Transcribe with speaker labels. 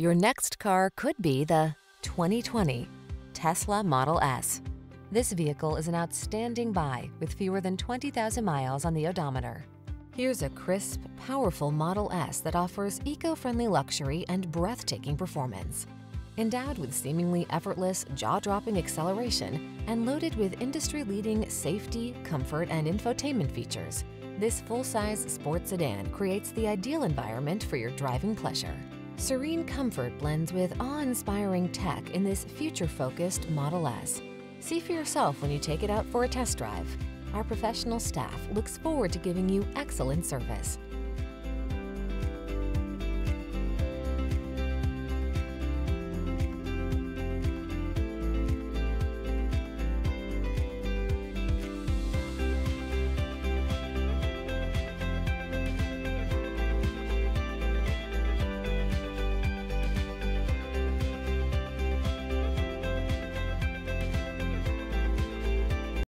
Speaker 1: Your next car could be the 2020 Tesla Model S. This vehicle is an outstanding buy with fewer than 20,000 miles on the odometer. Here's a crisp, powerful Model S that offers eco-friendly luxury and breathtaking performance. Endowed with seemingly effortless, jaw-dropping acceleration and loaded with industry-leading safety, comfort, and infotainment features, this full-size sports sedan creates the ideal environment for your driving pleasure. Serene comfort blends with awe-inspiring tech in this future-focused Model S. See for yourself when you take it out for a test drive. Our professional staff looks forward to giving you excellent service.